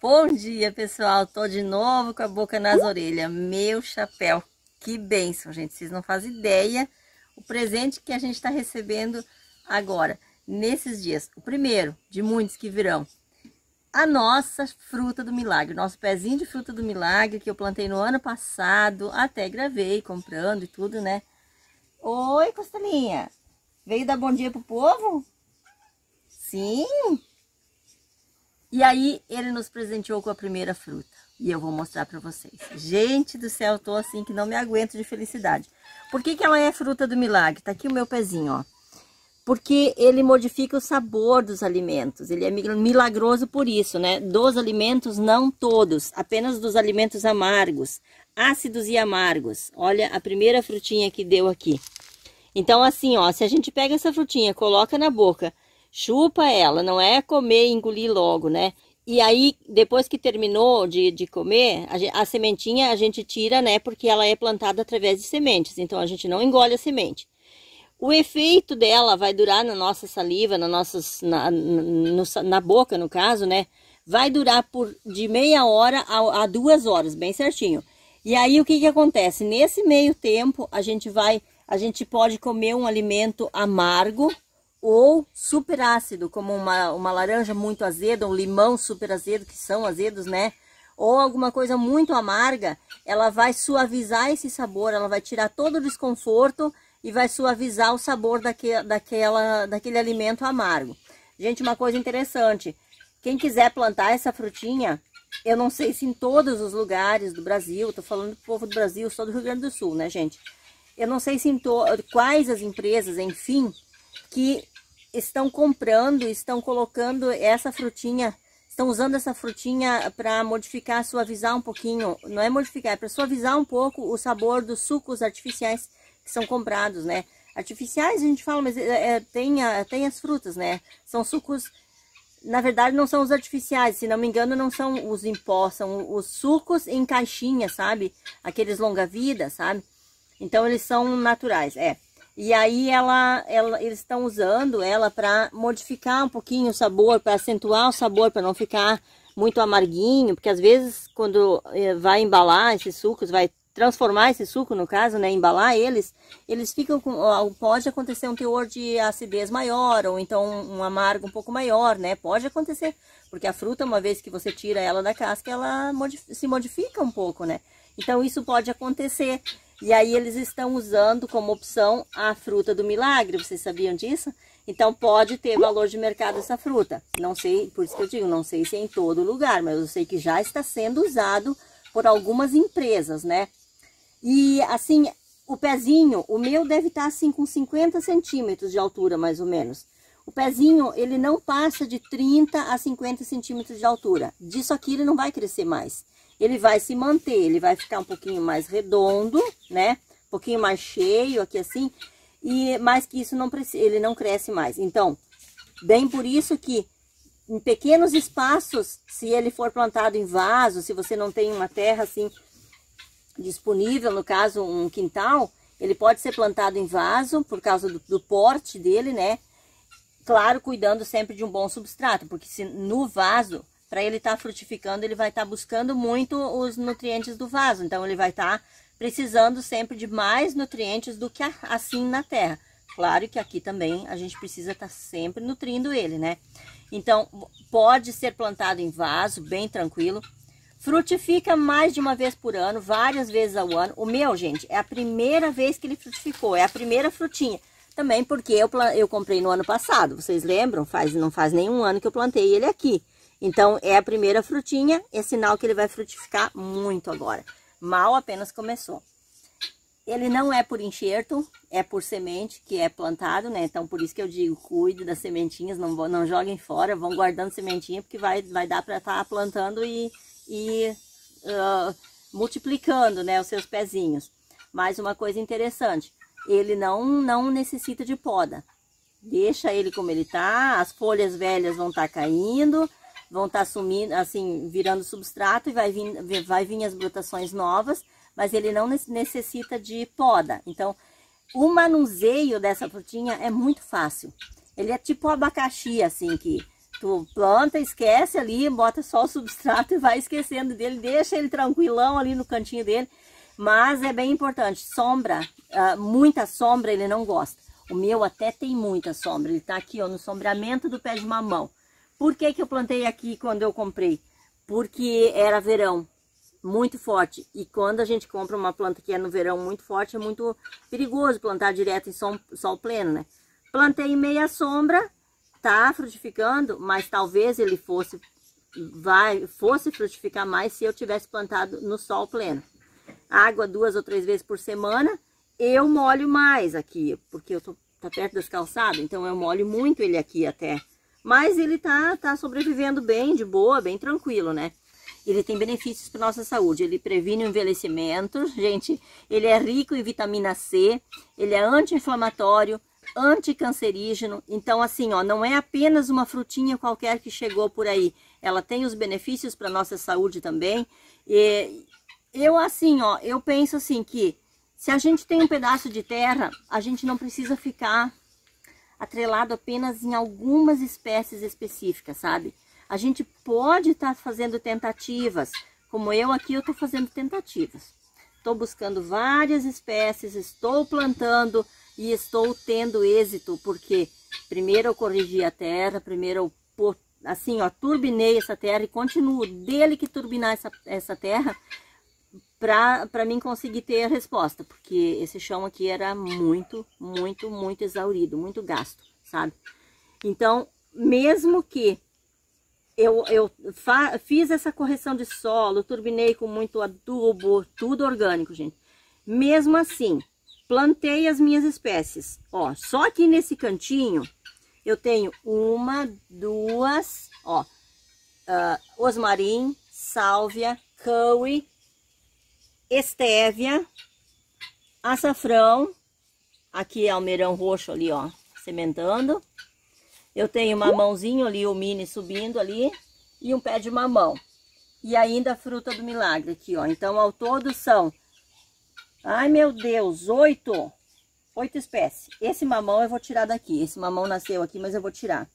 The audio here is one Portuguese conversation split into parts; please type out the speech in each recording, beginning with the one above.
Bom dia, pessoal. Tô de novo com a boca nas orelhas. Meu chapéu. Que bênção, gente. Vocês não fazem ideia o presente que a gente está recebendo agora, nesses dias. O primeiro de muitos que virão. A nossa fruta do milagre, nosso pezinho de fruta do milagre que eu plantei no ano passado, até gravei comprando e tudo, né? Oi, Costelinha. Veio dar bom dia pro povo? Sim, e aí ele nos presenteou com a primeira fruta. E eu vou mostrar para vocês. Gente do céu, eu tô assim que não me aguento de felicidade. Por que, que ela é fruta do milagre? Tá aqui o meu pezinho, ó. Porque ele modifica o sabor dos alimentos. Ele é milagroso por isso, né? Dos alimentos, não todos. Apenas dos alimentos amargos. Ácidos e amargos. Olha a primeira frutinha que deu aqui. Então, assim, ó. Se a gente pega essa frutinha, coloca na boca chupa ela, não é comer e engolir logo, né? E aí, depois que terminou de, de comer, a, a, sementinha a gente tira, né? Porque ela é plantada através de sementes, então a gente não engole a semente. O efeito dela vai durar na nossa saliva, na, nossas, na, na boca, no caso, né? Vai durar por de meia hora a, a duas horas, bem certinho. E aí, o que que acontece? Nesse meio tempo, a gente vai, a gente pode comer um alimento amargo, ou super ácido, como uma, uma laranja muito azeda, um limão super azedo, que são azedos, né? Ou alguma coisa muito amarga, ela vai suavizar esse sabor, ela vai tirar todo o desconforto e vai suavizar o sabor daque, daquela, daquele alimento amargo. Gente, uma coisa interessante, quem quiser plantar essa frutinha, eu não sei se em todos os lugares do Brasil, tô falando do povo do Brasil, sou do Rio Grande do Sul, né, gente? Eu não sei se em quais as empresas, enfim, que estão comprando, estão colocando essa frutinha, estão usando essa frutinha para modificar, suavizar um pouquinho, não é modificar, é para suavizar um pouco o sabor dos sucos artificiais que são comprados, né? Artificiais a gente fala, mas é, é, tem, a, tem as frutas, né? São sucos, na verdade não são os artificiais, se não me engano não são os impós, são os sucos em caixinha, sabe? Aqueles longa-vida, sabe? Então eles são naturais, é. E aí ela, ela eles estão usando ela para modificar um pouquinho o sabor, para acentuar o sabor, para não ficar muito amarguinho, porque às vezes quando eh, vai embalar esses sucos, vai transformar esse suco, no caso, né, embalar eles, eles ficam com, pode acontecer um teor de acidez maior, ou então um amargo um pouco maior, né, pode acontecer, porque a fruta, uma vez que você tira ela da casca, ela se modifica um pouco, né, então isso pode acontecer, e aí eles estão usando como opção a fruta do milagre, vocês sabiam disso? Então pode ter valor de mercado essa fruta. Não sei, por isso que eu digo, não sei se é em todo lugar, mas eu sei que já está sendo usado por algumas empresas, né? E assim, o pezinho, o meu deve estar assim com 50 centímetros de altura, mais ou menos. O pezinho, ele não passa de 30 a 50 centímetros de altura. Disso aqui ele não vai crescer mais ele vai se manter, ele vai ficar um pouquinho mais redondo, né? Um pouquinho mais cheio aqui assim, e mais que isso não ele não cresce mais. Então, bem por isso que em pequenos espaços, se ele for plantado em vaso, se você não tem uma terra assim disponível, no caso um quintal, ele pode ser plantado em vaso por causa do, do porte dele, né? Claro, cuidando sempre de um bom substrato, porque se no vaso para ele estar tá frutificando, ele vai estar tá buscando muito os nutrientes do vaso. Então, ele vai estar tá precisando sempre de mais nutrientes do que assim na terra. Claro que aqui também a gente precisa estar tá sempre nutrindo ele, né? Então, pode ser plantado em vaso, bem tranquilo. Frutifica mais de uma vez por ano, várias vezes ao ano. O meu, gente, é a primeira vez que ele frutificou, é a primeira frutinha. Também porque eu, eu comprei no ano passado, vocês lembram? Faz, não faz nenhum ano que eu plantei ele aqui. Então, é a primeira frutinha, é sinal que ele vai frutificar muito agora. Mal apenas começou. Ele não é por enxerto, é por semente que é plantado, né? Então, por isso que eu digo, cuide das sementinhas, não, não joguem fora, vão guardando sementinha, porque vai, vai dar para estar tá plantando e, e uh, multiplicando, né, os seus pezinhos. Mais uma coisa interessante, ele não, não necessita de poda. Deixa ele como ele tá, as folhas velhas vão estar tá caindo, vão estar tá sumindo, assim, virando substrato e vai vir, vai vir as brotações novas, mas ele não necessita de poda. Então, o manuseio dessa frutinha é muito fácil. Ele é tipo abacaxi, assim, que Tu planta, esquece ali, bota só o substrato e vai esquecendo dele, deixa ele tranquilão ali no cantinho dele. Mas é bem importante, sombra, uh, muita sombra ele não gosta. O meu até tem muita sombra, ele tá aqui ó, no sombreamento do pé de mamão. Por que que eu plantei aqui quando eu comprei? Porque era verão, muito forte. E quando a gente compra uma planta que é no verão muito forte, é muito perigoso plantar direto em sol, sol pleno, né? Plantei em meia sombra, tá frutificando, mas talvez ele fosse vai fosse frutificar mais se eu tivesse plantado no sol pleno. Água duas ou três vezes por semana, eu molho mais aqui, porque eu tô tá perto das calçadas, então eu molho muito ele aqui até. Mas ele tá tá sobrevivendo bem, de boa, bem tranquilo, né? Ele tem benefícios para nossa saúde. Ele previne o envelhecimento, gente. Ele é rico em vitamina C, ele é anti-inflamatório, anticancerígeno. Então, assim, ó, não é apenas uma frutinha qualquer que chegou por aí. Ela tem os benefícios para nossa saúde também. E eu, assim, ó, eu penso assim que se a gente tem um pedaço de terra, a gente não precisa ficar atrelado apenas em algumas espécies específicas, sabe? A gente pode estar tá fazendo tentativas, como eu aqui, eu estou fazendo tentativas. Estou buscando várias espécies, estou plantando, e estou tendo êxito, porque primeiro eu corrigi a terra, primeiro eu, assim, ó, turbinei essa terra e continuo dele que turbinar essa, essa terra para mim conseguir ter a resposta, porque esse chão aqui era muito, muito, muito exaurido, muito gasto, sabe? Então, mesmo que eu, eu fiz essa correção de solo, turbinei com muito adubo, tudo orgânico, gente. Mesmo assim, plantei as minhas espécies. Ó, só aqui nesse cantinho eu tenho uma, duas, ó, uh, osmarim, sálvia, couve, estévia, açafrão, aqui é almeirão roxo ali, ó, sementando. Eu tenho mamãozinho ali, o mini subindo ali, e um pé de mamão. E ainda a fruta do milagre aqui, ó. Então, ao todo são Ai, meu Deus, oito. Oito espécies. Esse mamão eu vou tirar daqui. Esse mamão nasceu aqui, mas eu vou tirar.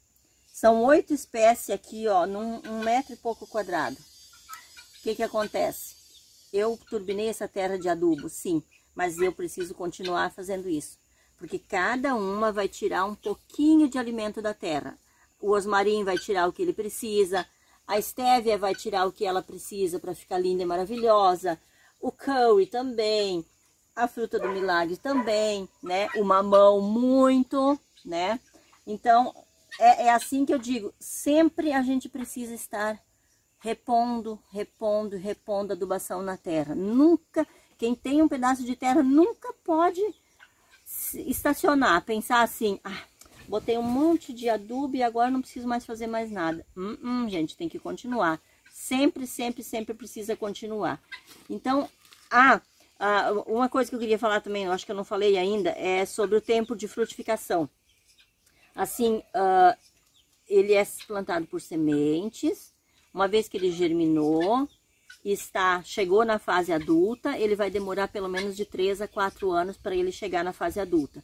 São oito espécies aqui, ó, num um metro e pouco quadrado. O que que acontece? Eu turbinei essa terra de adubo, sim, mas eu preciso continuar fazendo isso. Porque cada uma vai tirar um pouquinho de alimento da terra. O osmarim vai tirar o que ele precisa, a estévia vai tirar o que ela precisa para ficar linda e maravilhosa, o curry também, a fruta do milagre também, né? O mamão muito, né? Então, é, é assim que eu digo, sempre a gente precisa estar repondo, repondo, repondo adubação na terra. Nunca, quem tem um pedaço de terra nunca pode estacionar, pensar assim, ah, botei um monte de adubo e agora não preciso mais fazer mais nada. Hum, hum, gente, tem que continuar. Sempre, sempre, sempre precisa continuar. Então, ah, ah, uma coisa que eu queria falar também, eu acho que eu não falei ainda, é sobre o tempo de frutificação. Assim, uh, ele é plantado por sementes, uma vez que ele germinou, está chegou na fase adulta, ele vai demorar pelo menos de 3 a 4 anos para ele chegar na fase adulta.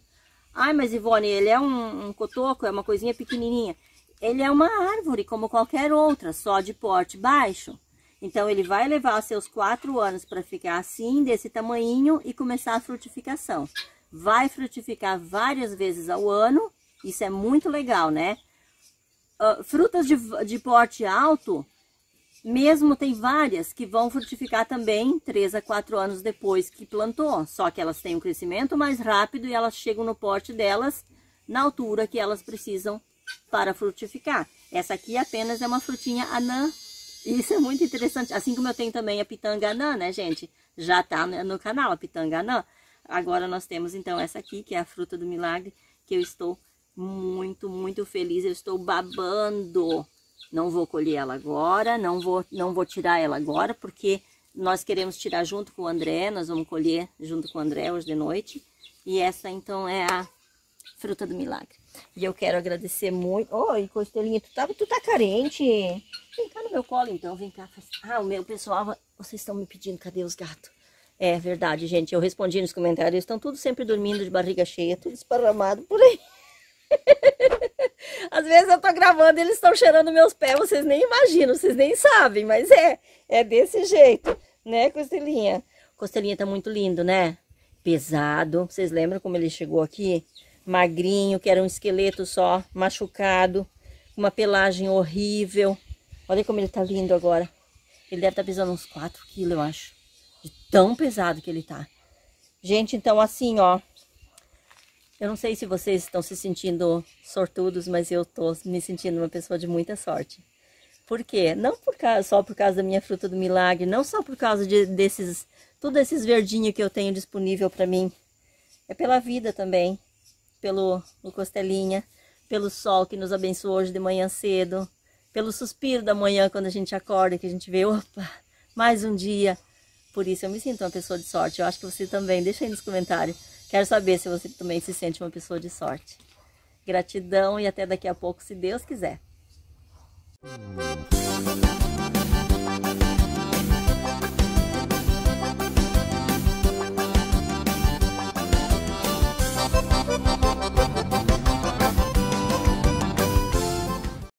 Ai, mas Ivone, ele é um, um cotoco, é uma coisinha pequenininha. Ele é uma árvore como qualquer outra, só de porte baixo. Então, ele vai levar seus quatro anos para ficar assim, desse tamanho, e começar a frutificação. Vai frutificar várias vezes ao ano, isso é muito legal, né? Uh, frutas de, de porte alto, mesmo tem várias que vão frutificar também 3 a 4 anos depois que plantou. Só que elas têm um crescimento mais rápido e elas chegam no porte delas na altura que elas precisam para frutificar. Essa aqui apenas é uma frutinha anã isso é muito interessante. Assim como eu tenho também a pitanganã, né, gente? Já tá no canal a pitanganã. Agora nós temos então essa aqui, que é a fruta do milagre, que eu estou muito, muito feliz. Eu estou babando. Não vou colher ela agora, não vou, não vou tirar ela agora, porque nós queremos tirar junto com o André. Nós vamos colher junto com o André hoje de noite. E essa então é a fruta do milagre. E eu quero agradecer muito. Oi, Costelinha, tu tá, tu tá carente? Vem cá no meu colo então, vem cá. Ah, o meu pessoal, vocês estão me pedindo, cadê os gatos? É verdade, gente, eu respondi nos comentários, estão todos sempre dormindo de barriga cheia, tudo esparramado por aí. Às vezes eu tô gravando e eles estão cheirando meus pés, vocês nem imaginam, vocês nem sabem, mas é, é desse jeito, né, Costelinha? Costelinha tá muito lindo, né? Pesado, vocês lembram como ele chegou aqui? Magrinho, que era um esqueleto só, machucado, uma pelagem horrível. Olha como ele tá lindo agora. Ele deve estar tá pesando uns 4 quilos, eu acho. De tão pesado que ele tá. Gente, então assim, ó. Eu não sei se vocês estão se sentindo sortudos, mas eu tô me sentindo uma pessoa de muita sorte. Por quê? Não por causa, só por causa da minha fruta do milagre, não só por causa de, desses, tudo esses verdinhos que eu tenho disponível para mim. É pela vida também, pelo costelinha, pelo sol que nos abençoou hoje de manhã cedo, pelo suspiro da manhã quando a gente acorda, que a gente vê, opa, mais um dia. Por isso eu me sinto uma pessoa de sorte. Eu acho que você também. Deixa aí nos comentários. Quero saber se você também se sente uma pessoa de sorte. Gratidão e até daqui a pouco, se Deus quiser.